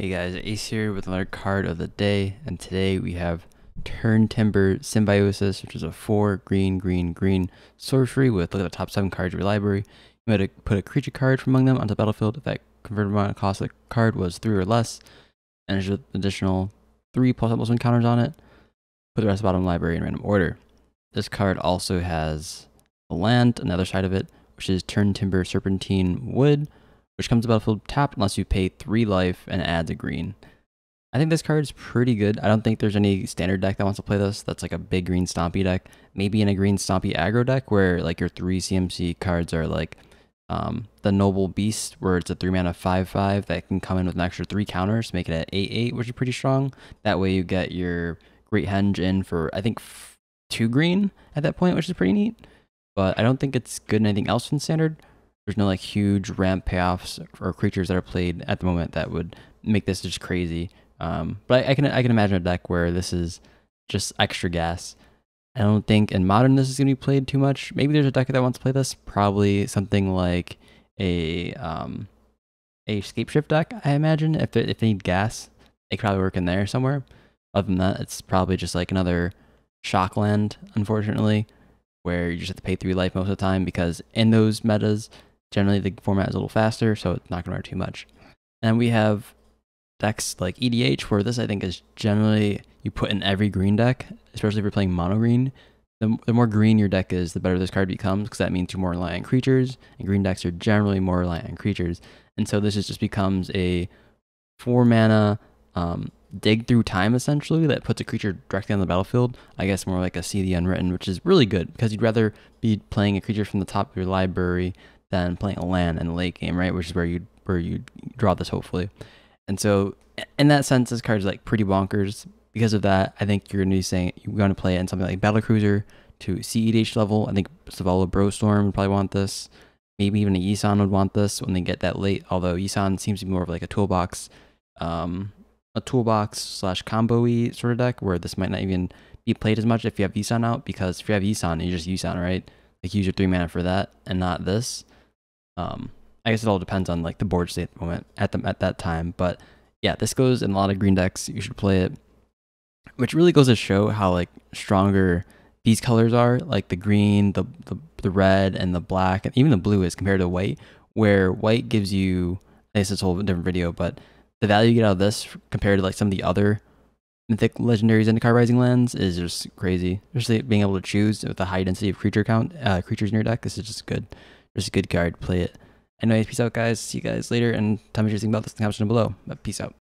Hey guys, Ace here with another card of the day, and today we have Turntimber Symbiosis, which is a 4 green, green, green sorcery with look at the top 7 cards of your library. You might put a creature card from among them onto the battlefield if that converted amount of cost of the card was 3 or less, and there's an additional 3 plus plus 1 counters on it. Put the rest of the bottom library in random order. This card also has a land, on the other side of it, which is Turntimber Serpentine Wood, which comes to battlefield tapped unless you pay three life and adds a green. I think this card is pretty good. I don't think there's any standard deck that wants to play this. That's like a big green stompy deck. Maybe in a green stompy aggro deck where like your three CMC cards are like um, the Noble Beast, where it's a three mana five five that can come in with an extra three counters, make it an eight eight, which is pretty strong. That way you get your Great Henge in for I think two green at that point, which is pretty neat. But I don't think it's good in anything else in standard. There's no like huge ramp payoffs or creatures that are played at the moment that would make this just crazy. Um, but I, I, can I can imagine a deck where this is just extra gas. I don't think in modern this is gonna be played too much. Maybe there's a deck that wants to play this. Probably something like a um, a Scapeshift deck. I imagine if they, if they need gas, they could probably work in there somewhere. Other than that, it's probably just like another Shockland, unfortunately, where you just have to pay three life most of the time because in those metas Generally, the format is a little faster, so it's not going to matter too much. And we have decks like EDH, where this I think is generally you put in every green deck, especially if you're playing mono green. The, the more green your deck is, the better this card becomes, because that means you're more reliant on creatures, and green decks are generally more reliant on creatures. And so this just becomes a four mana um, dig through time essentially that puts a creature directly on the battlefield. I guess more like a see the unwritten, which is really good because you'd rather be playing a creature from the top of your library than playing a land in the late game, right? Which is where you where you draw this hopefully. And so in that sense, this card is like pretty bonkers. Because of that, I think you're gonna be saying you're gonna play it in something like Battle Cruiser to CEDH level. I think Selvala Brostorm would probably want this. Maybe even a Yisan would want this when they get that late. Although Yisan seems to be more of like a toolbox, um, a toolbox slash combo sort of deck where this might not even be played as much if you have Yisan out. Because if you have Yisan, you just Yisan, right? Like use your three mana for that and not this. Um, I guess it all depends on like the board state at the moment at the at that time. But yeah, this goes in a lot of green decks. You should play it, which really goes to show how like stronger these colors are. Like the green, the the, the red, and the black, and even the blue is compared to white. Where white gives you, I guess it's a whole different video, but the value you get out of this compared to like some of the other mythic legendaries in the Zendikar Rising lands is just crazy. Especially being able to choose with a high density of creature count uh, creatures in your deck. This is just good. Just a good card. Play it. Anyways, peace out, guys. See you guys later, and tell me what you think about this in the comments down below. But peace out.